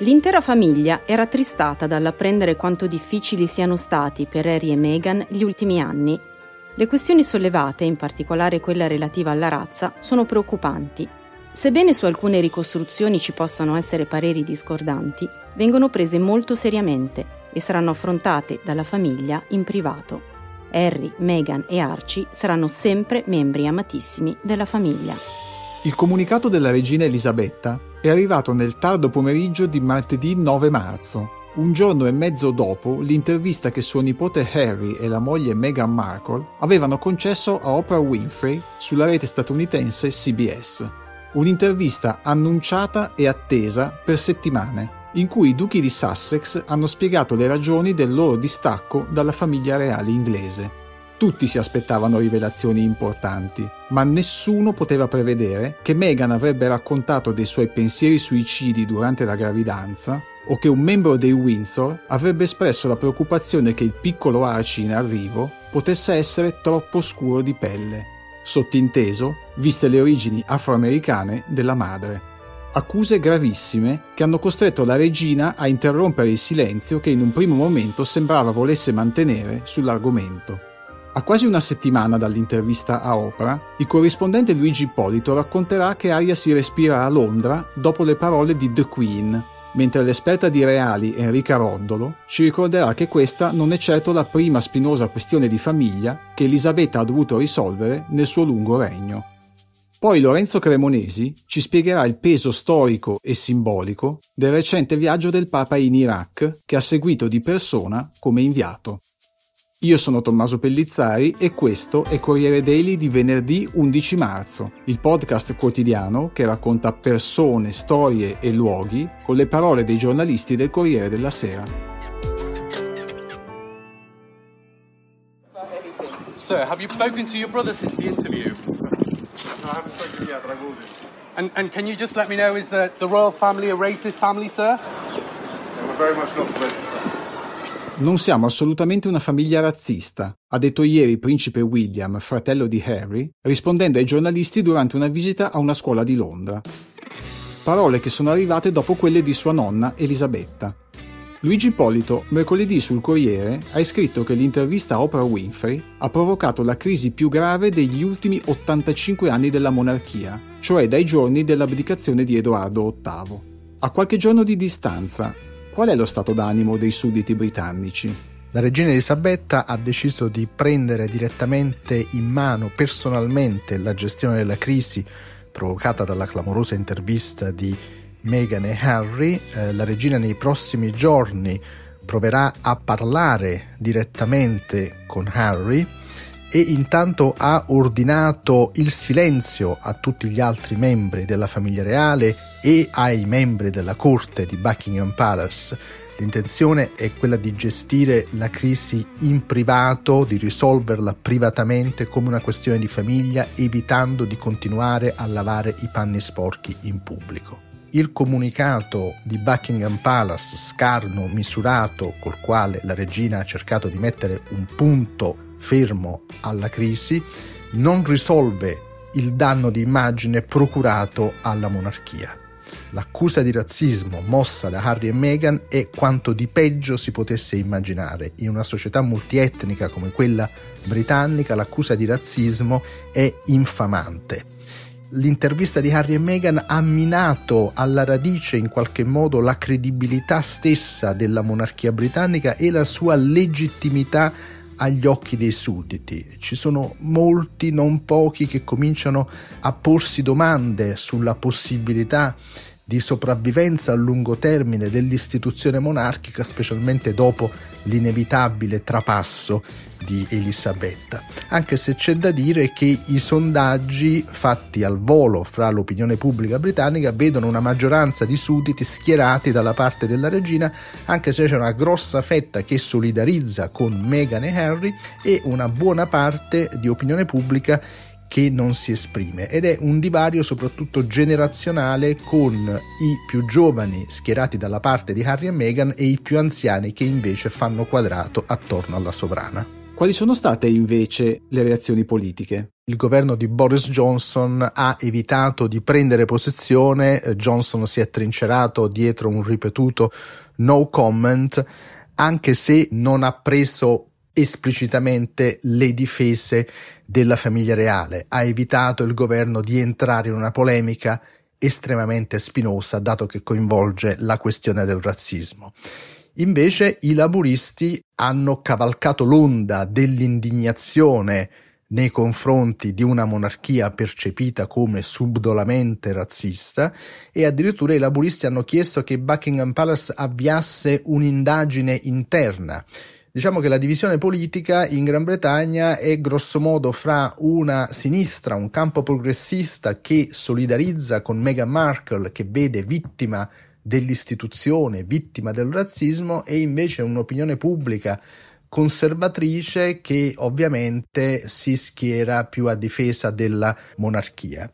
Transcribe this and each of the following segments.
L'intera famiglia era tristata dall'apprendere quanto difficili siano stati per Harry e Meghan gli ultimi anni. Le questioni sollevate, in particolare quella relativa alla razza, sono preoccupanti. Sebbene su alcune ricostruzioni ci possano essere pareri discordanti, vengono prese molto seriamente e saranno affrontate dalla famiglia in privato. Harry, Meghan e Archie saranno sempre membri amatissimi della famiglia. Il comunicato della regina Elisabetta è arrivato nel tardo pomeriggio di martedì 9 marzo, un giorno e mezzo dopo l'intervista che suo nipote Harry e la moglie Meghan Markle avevano concesso a Oprah Winfrey sulla rete statunitense CBS. Un'intervista annunciata e attesa per settimane in cui i duchi di Sussex hanno spiegato le ragioni del loro distacco dalla famiglia reale inglese. Tutti si aspettavano rivelazioni importanti, ma nessuno poteva prevedere che Meghan avrebbe raccontato dei suoi pensieri suicidi durante la gravidanza o che un membro dei Windsor avrebbe espresso la preoccupazione che il piccolo Archie in arrivo potesse essere troppo scuro di pelle, sottinteso, viste le origini afroamericane della madre accuse gravissime che hanno costretto la regina a interrompere il silenzio che in un primo momento sembrava volesse mantenere sull'argomento. A quasi una settimana dall'intervista a Oprah, il corrispondente Luigi Ippolito racconterà che aria si respira a Londra dopo le parole di The Queen, mentre l'esperta di reali Enrica Roddolo ci ricorderà che questa non è certo la prima spinosa questione di famiglia che Elisabetta ha dovuto risolvere nel suo lungo regno. Poi Lorenzo Cremonesi ci spiegherà il peso storico e simbolico del recente viaggio del Papa in Iraq che ha seguito di persona come inviato. Io sono Tommaso Pellizzari e questo è Corriere Daily di venerdì 11 marzo, il podcast quotidiano che racconta persone, storie e luoghi con le parole dei giornalisti del Corriere della Sera. Sir, have you spoken to your brother since the interview? No, I haven't spoken yet, but I will do. And, and can you just let me know, is the, the royal family a racist family, sir? Yeah, we're very much not a racist family. Non siamo assolutamente una famiglia razzista, ha detto ieri principe William, fratello di Harry, rispondendo ai giornalisti durante una visita a una scuola di Londra. Parole che sono arrivate dopo quelle di sua nonna Elisabetta. Luigi Ippolito, mercoledì sul Corriere, ha scritto che l'intervista a Oprah Winfrey ha provocato la crisi più grave degli ultimi 85 anni della monarchia, cioè dai giorni dell'abdicazione di Edoardo VIII. A qualche giorno di distanza, qual è lo stato d'animo dei sudditi britannici? La regina Elisabetta ha deciso di prendere direttamente in mano personalmente la gestione della crisi provocata dalla clamorosa intervista di Meghan e Harry. Eh, la regina nei prossimi giorni proverà a parlare direttamente con Harry e intanto ha ordinato il silenzio a tutti gli altri membri della famiglia reale e ai membri della corte di Buckingham Palace. L'intenzione è quella di gestire la crisi in privato, di risolverla privatamente come una questione di famiglia, evitando di continuare a lavare i panni sporchi in pubblico il comunicato di Buckingham Palace scarno, misurato, col quale la regina ha cercato di mettere un punto fermo alla crisi, non risolve il danno di immagine procurato alla monarchia. L'accusa di razzismo mossa da Harry e Meghan è quanto di peggio si potesse immaginare. In una società multietnica come quella britannica l'accusa di razzismo è infamante l'intervista di Harry e Meghan ha minato alla radice in qualche modo la credibilità stessa della monarchia britannica e la sua legittimità agli occhi dei sudditi. Ci sono molti, non pochi, che cominciano a porsi domande sulla possibilità di sopravvivenza a lungo termine dell'istituzione monarchica, specialmente dopo l'inevitabile trapasso di Elisabetta, anche se c'è da dire che i sondaggi fatti al volo fra l'opinione pubblica britannica vedono una maggioranza di sudditi schierati dalla parte della regina, anche se c'è una grossa fetta che solidarizza con Meghan e Harry e una buona parte di opinione pubblica che non si esprime ed è un divario soprattutto generazionale con i più giovani schierati dalla parte di Harry e Meghan e i più anziani che invece fanno quadrato attorno alla sovrana. Quali sono state invece le reazioni politiche? il governo di Boris Johnson ha evitato di prendere posizione, Johnson si è trincerato dietro un ripetuto no comment, anche se non ha preso esplicitamente le difese della famiglia reale, ha evitato il governo di entrare in una polemica estremamente spinosa, dato che coinvolge la questione del razzismo. Invece i laburisti hanno cavalcato l'onda dell'indignazione nei confronti di una monarchia percepita come subdolamente razzista e addirittura i laburisti hanno chiesto che Buckingham Palace avviasse un'indagine interna. Diciamo che la divisione politica in Gran Bretagna è grossomodo fra una sinistra, un campo progressista che solidarizza con Meghan Markle, che vede vittima dell'istituzione, vittima del razzismo, e invece un'opinione pubblica conservatrice che ovviamente si schiera più a difesa della monarchia.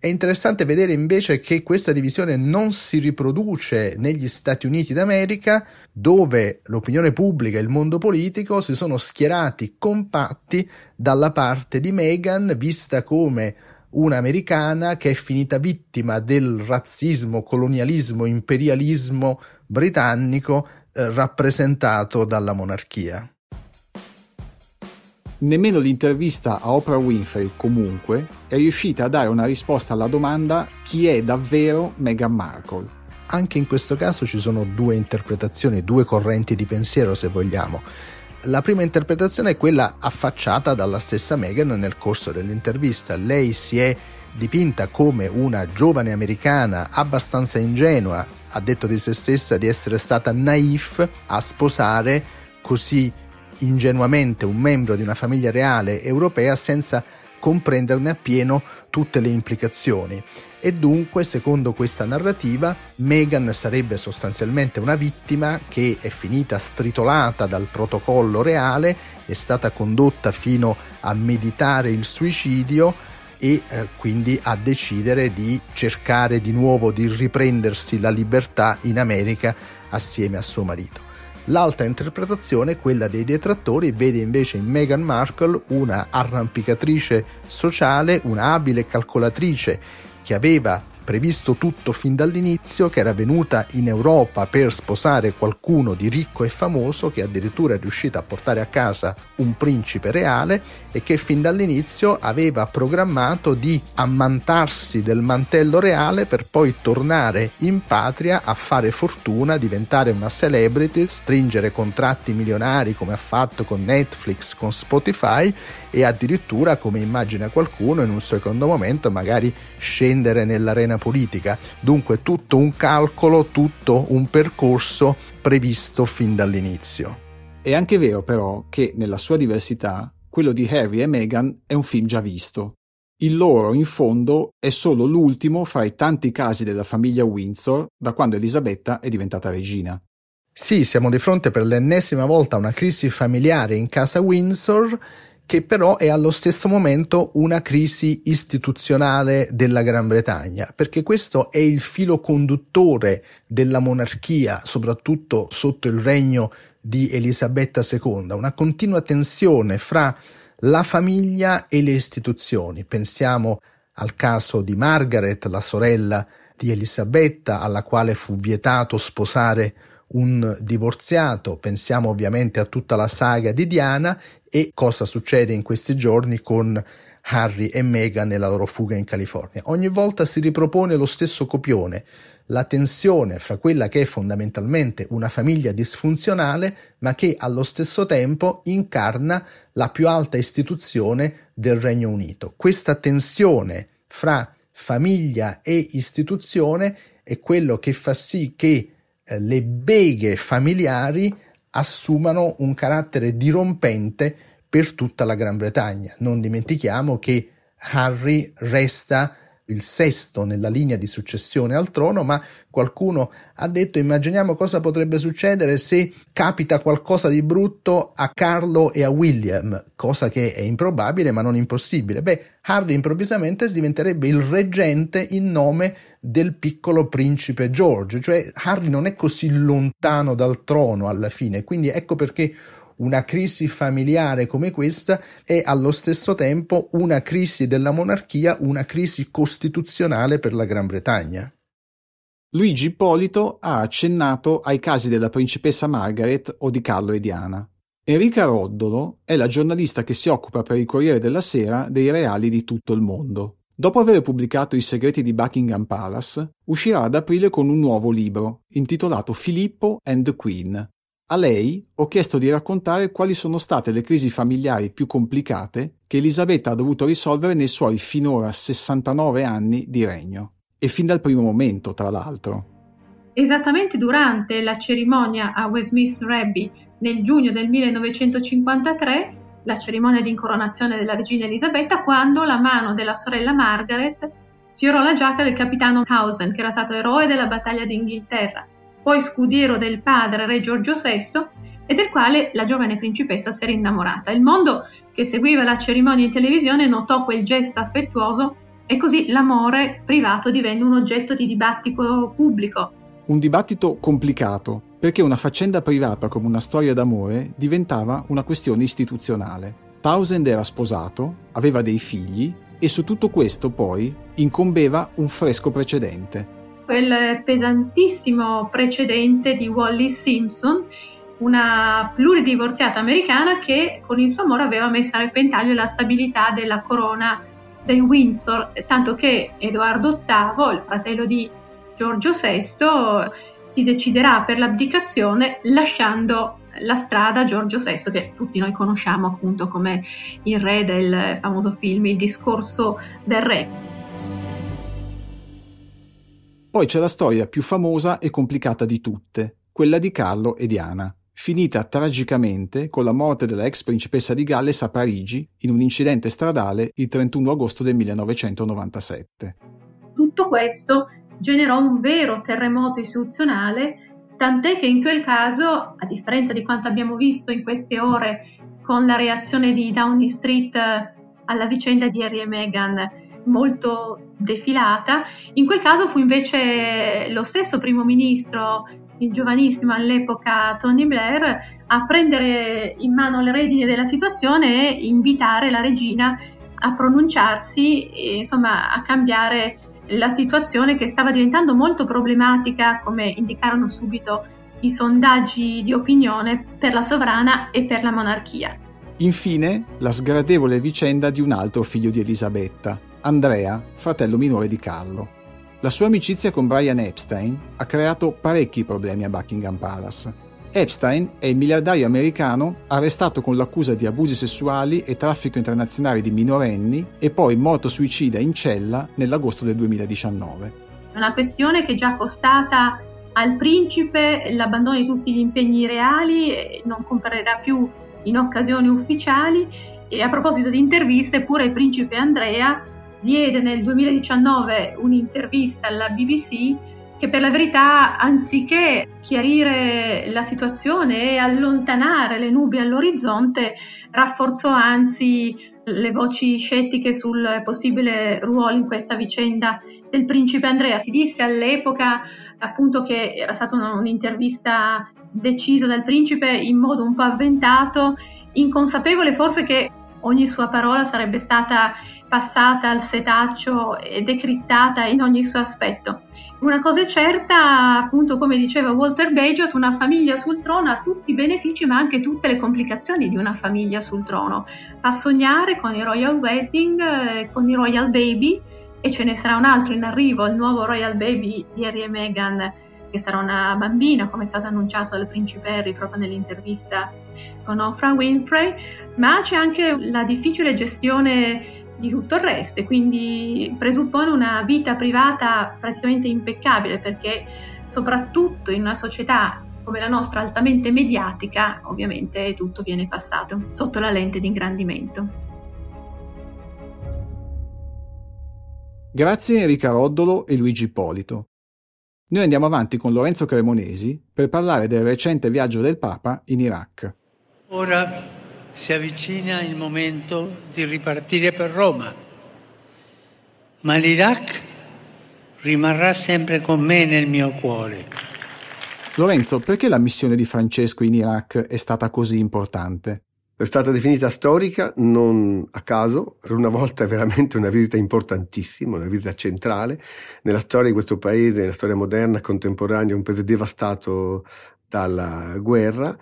È interessante vedere invece che questa divisione non si riproduce negli Stati Uniti d'America, dove l'opinione pubblica e il mondo politico si sono schierati compatti dalla parte di Meghan, vista come un'americana che è finita vittima del razzismo, colonialismo, imperialismo britannico eh, rappresentato dalla monarchia. Nemmeno l'intervista a Oprah Winfrey, comunque, è riuscita a dare una risposta alla domanda chi è davvero Meghan Markle. Anche in questo caso ci sono due interpretazioni, due correnti di pensiero, se vogliamo. La prima interpretazione è quella affacciata dalla stessa Meghan nel corso dell'intervista. Lei si è dipinta come una giovane americana abbastanza ingenua, ha detto di se stessa di essere stata naif a sposare così ingenuamente un membro di una famiglia reale europea senza comprenderne appieno tutte le implicazioni. E dunque, secondo questa narrativa, Meghan sarebbe sostanzialmente una vittima che è finita stritolata dal protocollo reale, è stata condotta fino a meditare il suicidio e eh, quindi a decidere di cercare di nuovo di riprendersi la libertà in America assieme a suo marito. L'altra interpretazione, quella dei detrattori, vede invece in Meghan Markle una arrampicatrice sociale, una abile calcolatrice che aveva previsto tutto fin dall'inizio, che era venuta in Europa per sposare qualcuno di ricco e famoso, che addirittura è riuscita a portare a casa un principe reale e che fin dall'inizio aveva programmato di ammantarsi del mantello reale per poi tornare in patria a fare fortuna, diventare una celebrity, stringere contratti milionari come ha fatto con Netflix, con Spotify e addirittura, come immagina qualcuno, in un secondo momento magari scendere nell'arena politica. Dunque tutto un calcolo, tutto un percorso previsto fin dall'inizio. È anche vero però che nella sua diversità quello di Harry e Meghan è un film già visto. Il loro, in fondo, è solo l'ultimo fra i tanti casi della famiglia Windsor da quando Elisabetta è diventata regina. Sì, siamo di fronte per l'ennesima volta a una crisi familiare in casa Windsor che però è allo stesso momento una crisi istituzionale della Gran Bretagna, perché questo è il filo conduttore della monarchia, soprattutto sotto il regno di Elisabetta II, una continua tensione fra la famiglia e le istituzioni. Pensiamo al caso di Margaret, la sorella di Elisabetta, alla quale fu vietato sposare un divorziato, pensiamo ovviamente a tutta la saga di Diana e cosa succede in questi giorni con Harry e Meghan nella loro fuga in California. Ogni volta si ripropone lo stesso copione, la tensione fra quella che è fondamentalmente una famiglia disfunzionale, ma che allo stesso tempo incarna la più alta istituzione del Regno Unito. Questa tensione fra famiglia e istituzione è quello che fa sì che eh, le beghe familiari assumano un carattere dirompente per tutta la Gran Bretagna. Non dimentichiamo che Harry resta il sesto nella linea di successione al trono, ma qualcuno ha detto immaginiamo cosa potrebbe succedere se capita qualcosa di brutto a Carlo e a William, cosa che è improbabile ma non impossibile. Beh, Harry improvvisamente diventerebbe il reggente in nome del piccolo principe George, cioè Harry non è così lontano dal trono alla fine, quindi ecco perché una crisi familiare come questa è allo stesso tempo una crisi della monarchia, una crisi costituzionale per la Gran Bretagna. Luigi Ippolito ha accennato ai casi della principessa Margaret o di Carlo e Diana. Enrica Roddolo è la giornalista che si occupa per il Corriere della Sera dei reali di tutto il mondo. Dopo aver pubblicato I segreti di Buckingham Palace, uscirà ad aprile con un nuovo libro, intitolato Filippo and the Queen. A lei ho chiesto di raccontare quali sono state le crisi familiari più complicate che Elisabetta ha dovuto risolvere nei suoi finora 69 anni di regno. E fin dal primo momento, tra l'altro. Esattamente durante la cerimonia a Westminster Abbey nel giugno del 1953, la cerimonia di incoronazione della regina Elisabetta, quando la mano della sorella Margaret sfiorò la giacca del capitano Hausen, che era stato eroe della battaglia d'Inghilterra, poi scudiero del padre re Giorgio VI e del quale la giovane principessa si era innamorata. Il mondo che seguiva la cerimonia in televisione notò quel gesto affettuoso e così l'amore privato divenne un oggetto di dibattito pubblico. Un dibattito complicato, perché una faccenda privata come una storia d'amore diventava una questione istituzionale. Townsend era sposato, aveva dei figli e su tutto questo poi incombeva un fresco precedente. Quel pesantissimo precedente di Wally Simpson, una pluridivorziata americana che con il suo amore aveva messo a repentaglio la stabilità della corona dei Windsor, tanto che Edoardo VIII, il fratello di Giorgio VI, si deciderà per l'abdicazione lasciando la strada a Giorgio VI, che tutti noi conosciamo appunto come il re del famoso film Il discorso del re. Poi c'è la storia più famosa e complicata di tutte, quella di Carlo e Diana finita tragicamente con la morte della ex principessa di Galles a Parigi in un incidente stradale il 31 agosto del 1997. Tutto questo generò un vero terremoto istituzionale, tant'è che in quel caso, a differenza di quanto abbiamo visto in queste ore con la reazione di Downing Street alla vicenda di Harry e Meghan molto defilata, in quel caso fu invece lo stesso primo ministro il giovanissimo all'epoca Tony Blair a prendere in mano le redini della situazione e invitare la regina a pronunciarsi e insomma a cambiare la situazione che stava diventando molto problematica, come indicarono subito i sondaggi di opinione per la sovrana e per la monarchia. Infine, la sgradevole vicenda di un altro figlio di Elisabetta, Andrea, fratello minore di Carlo. La sua amicizia con Brian Epstein ha creato parecchi problemi a Buckingham Palace. Epstein è il miliardario americano arrestato con l'accusa di abusi sessuali e traffico internazionale di minorenni e poi morto suicida in cella nell'agosto del 2019. Una questione che è già costata al principe l'abbandono di tutti gli impegni reali, non comparerà più in occasioni ufficiali e a proposito di interviste pure il principe Andrea diede nel 2019 un'intervista alla BBC che per la verità anziché chiarire la situazione e allontanare le nubi all'orizzonte, rafforzò anzi le voci scettiche sul possibile ruolo in questa vicenda del principe Andrea. Si disse all'epoca appunto che era stata un'intervista decisa dal principe in modo un po' avventato, inconsapevole forse che ogni sua parola sarebbe stata passata al setaccio e decrittata in ogni suo aspetto. Una cosa è certa, appunto come diceva Walter Bagehot, una famiglia sul trono ha tutti i benefici ma anche tutte le complicazioni di una famiglia sul trono. Fa sognare con i Royal Wedding, eh, con i Royal Baby e ce ne sarà un altro in arrivo, il nuovo Royal Baby di Harry e Meghan che sarà una bambina, come è stato annunciato dal principe Harry proprio nell'intervista con Oprah Winfrey, ma c'è anche la difficile gestione di tutto il resto e quindi presuppone una vita privata praticamente impeccabile perché soprattutto in una società come la nostra altamente mediatica ovviamente tutto viene passato sotto la lente di ingrandimento. Grazie Enrica Roddolo e Luigi Ippolito. Noi andiamo avanti con Lorenzo Cremonesi per parlare del recente viaggio del Papa in Iraq. Ora si avvicina il momento di ripartire per Roma, ma l'Iraq rimarrà sempre con me nel mio cuore. Lorenzo, perché la missione di Francesco in Iraq è stata così importante? È stata definita storica non a caso, per una volta è veramente una visita importantissima, una visita centrale nella storia di questo paese, nella storia moderna, contemporanea, un paese devastato dalla guerra,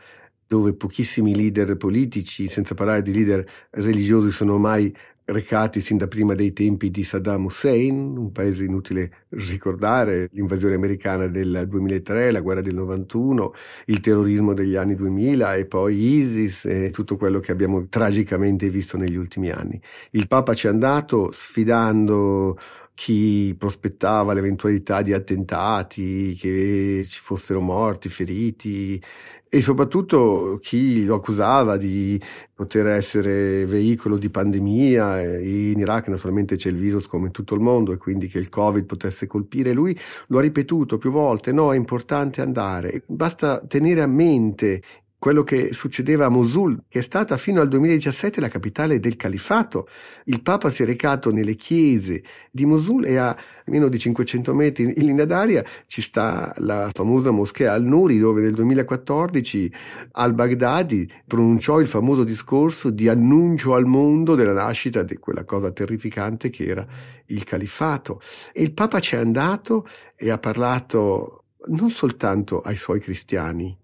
dove pochissimi leader politici, senza parlare di leader religiosi, sono mai recati sin da prima dei tempi di Saddam Hussein, un paese inutile ricordare, l'invasione americana del 2003, la guerra del 91, il terrorismo degli anni 2000 e poi ISIS e tutto quello che abbiamo tragicamente visto negli ultimi anni. Il Papa ci è andato sfidando chi prospettava l'eventualità di attentati, che ci fossero morti, feriti, e soprattutto chi lo accusava di poter essere veicolo di pandemia. In Iraq naturalmente c'è il virus come in tutto il mondo e quindi che il Covid potesse colpire. Lui lo ha ripetuto più volte, no, è importante andare. Basta tenere a mente quello che succedeva a Mosul, che è stata fino al 2017 la capitale del califato. Il Papa si è recato nelle chiese di Mosul e a meno di 500 metri in linea d'aria ci sta la famosa moschea al-Nuri, dove nel 2014 al-Baghdadi pronunciò il famoso discorso di annuncio al mondo della nascita di quella cosa terrificante che era il califato. E il Papa ci è andato e ha parlato non soltanto ai suoi cristiani,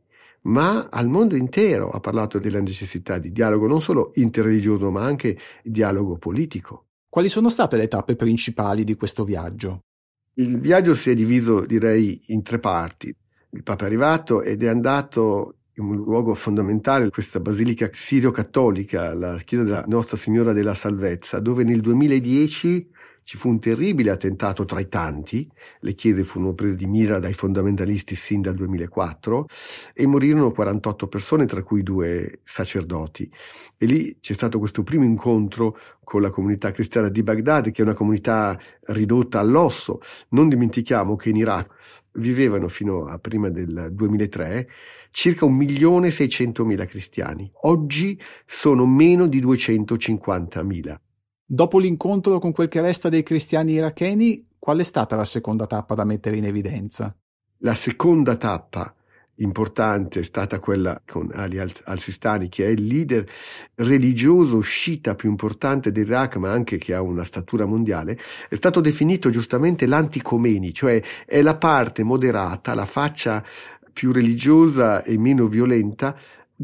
ma al mondo intero ha parlato della necessità di dialogo non solo interreligioso, ma anche dialogo politico. Quali sono state le tappe principali di questo viaggio? Il viaggio si è diviso, direi, in tre parti. Il Papa è arrivato ed è andato in un luogo fondamentale, questa basilica sirio-cattolica, la chiesa della Nostra Signora della Salvezza, dove nel 2010 ci fu un terribile attentato tra i tanti, le chiese furono prese di mira dai fondamentalisti sin dal 2004 e morirono 48 persone, tra cui due sacerdoti. E lì c'è stato questo primo incontro con la comunità cristiana di Baghdad, che è una comunità ridotta all'osso. Non dimentichiamo che in Iraq vivevano fino a prima del 2003 circa 1.600.000 cristiani. Oggi sono meno di 250.000. Dopo l'incontro con quel che resta dei cristiani iracheni, qual è stata la seconda tappa da mettere in evidenza? La seconda tappa importante è stata quella con Ali al-Sistani, che è il leader religioso sciita più importante dell'Iraq, ma anche che ha una statura mondiale, è stato definito giustamente l'anticomeni, cioè è la parte moderata, la faccia più religiosa e meno violenta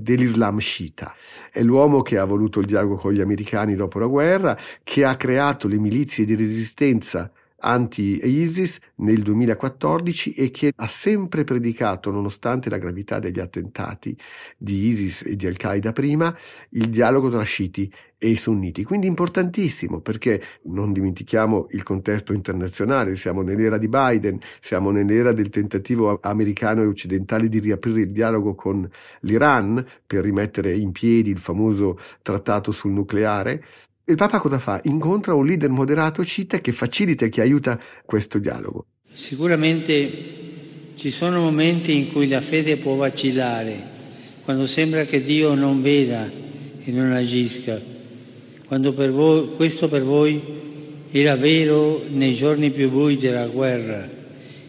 dell'Islam sciita. È l'uomo che ha voluto il dialogo con gli americani dopo la guerra, che ha creato le milizie di resistenza anti-ISIS nel 2014 e che ha sempre predicato, nonostante la gravità degli attentati di ISIS e di Al-Qaeda prima, il dialogo tra sciiti e sunniti. Quindi importantissimo perché non dimentichiamo il contesto internazionale, siamo nell'era di Biden, siamo nell'era del tentativo americano e occidentale di riaprire il dialogo con l'Iran per rimettere in piedi il famoso trattato sul nucleare. Il Papa cosa fa? Incontra un leader moderato sciita che facilita e che aiuta questo dialogo. Sicuramente ci sono momenti in cui la fede può vacillare, quando sembra che Dio non veda e non agisca quando per voi, questo per voi era vero nei giorni più bui della guerra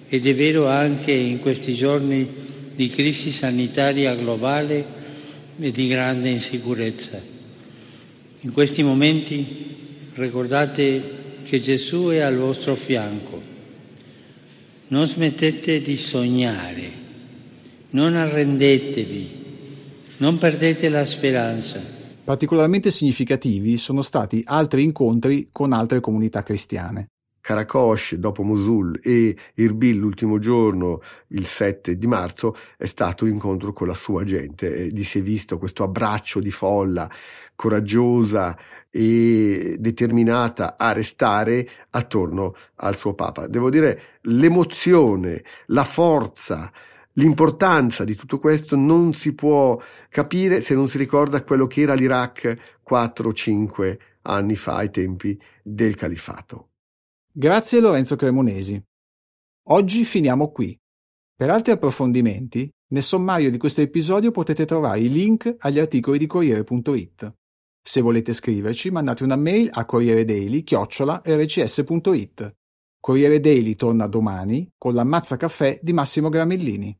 ed è vero anche in questi giorni di crisi sanitaria globale e di grande insicurezza. In questi momenti ricordate che Gesù è al vostro fianco. Non smettete di sognare, non arrendetevi, non perdete la speranza Particolarmente significativi sono stati altri incontri con altre comunità cristiane. Karakosh dopo Mosul e Irbil l'ultimo giorno, il 7 di marzo, è stato l'incontro con la sua gente e gli si è visto questo abbraccio di folla coraggiosa e determinata a restare attorno al suo Papa. Devo dire, l'emozione, la forza, L'importanza di tutto questo non si può capire se non si ricorda quello che era l'Iraq 4-5 anni fa ai tempi del califato. Grazie Lorenzo Cremonesi. Oggi finiamo qui. Per altri approfondimenti, nel sommario di questo episodio potete trovare i link agli articoli di Corriere.it. Se volete scriverci, mandate una mail a corrieredaily-rcs.it. Corriere Daily torna domani con la mazza caffè di Massimo Gramellini.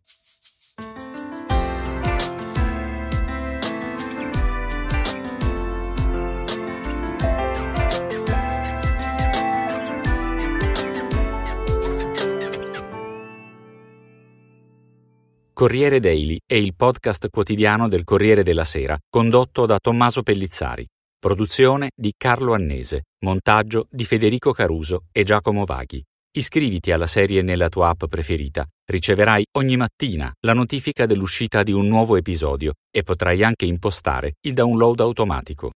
Corriere Daily è il podcast quotidiano del Corriere della Sera, condotto da Tommaso Pellizzari. Produzione di Carlo Annese, montaggio di Federico Caruso e Giacomo Vaghi. Iscriviti alla serie nella tua app preferita, riceverai ogni mattina la notifica dell'uscita di un nuovo episodio e potrai anche impostare il download automatico.